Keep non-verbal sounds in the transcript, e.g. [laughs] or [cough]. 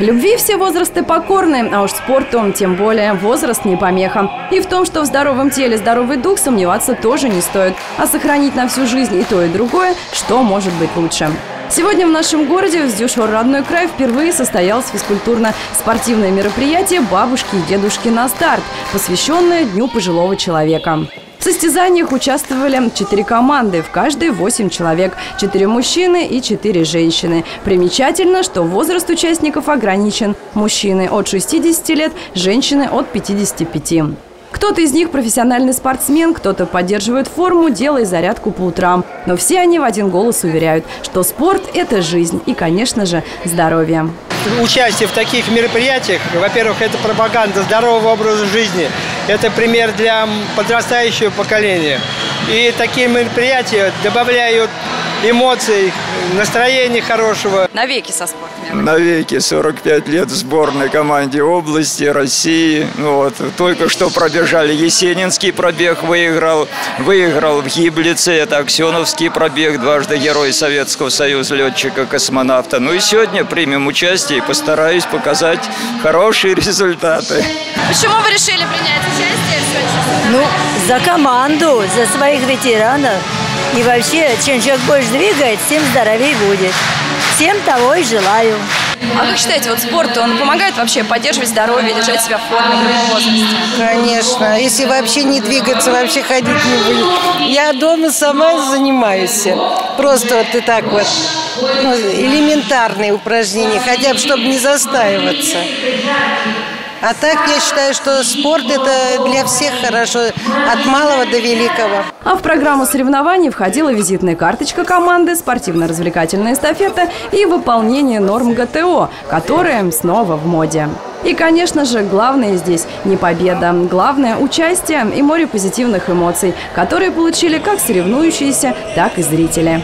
Любви все возрасты покорны, а уж спорту тем более возраст не помеха. И в том, что в здоровом теле здоровый дух, сомневаться тоже не стоит. А сохранить на всю жизнь и то, и другое, что может быть лучше. Сегодня в нашем городе, в Сдюшор родной край, впервые состоялось физкультурно-спортивное мероприятие «Бабушки и дедушки на старт», посвященное Дню пожилого человека. В состязаниях участвовали четыре команды, в каждой восемь человек, четыре мужчины и четыре женщины. Примечательно, что возраст участников ограничен. Мужчины от 60 лет, женщины от 55. Кто-то из них профессиональный спортсмен, кто-то поддерживает форму, делая зарядку по утрам. Но все они в один голос уверяют, что спорт – это жизнь и, конечно же, здоровье. Участие в таких мероприятиях, во-первых, это пропаганда здорового образа жизни, это пример для подрастающего поколения. И такие мероприятия добавляют эмоций, настроения хорошего. Навеки со спортом. Навеки 45 лет в сборной команде области, России. Ну вот, только что пробежали Есенинский пробег, выиграл, выиграл в Гиблице, это Аксеновский пробег, дважды Герой Советского Союза летчика-космонавта. Ну и сегодня примем участие и постараюсь показать хорошие [laughs] результаты. Почему вы решили принять участие в Ну, за команду, за своих ветеранов. И вообще, чем человек больше двигает, тем здоровее будет. Всем того и желаю. А как считаете, вот спорт, он помогает вообще поддерживать здоровье, держать себя в форме в любом возрасте? Конечно. Если вообще не двигаться, вообще ходить не будет. Я дома сама занимаюсь. Просто вот и так вот. Ну, элементарные упражнения, хотя бы, чтобы не застаиваться. А так я считаю, что спорт это для всех хорошо, от малого до великого. А в программу соревнований входила визитная карточка команды, спортивно-развлекательная эстафета и выполнение норм ГТО, которые снова в моде. И, конечно же, главное здесь не победа. Главное – участие и море позитивных эмоций, которые получили как соревнующиеся, так и зрители.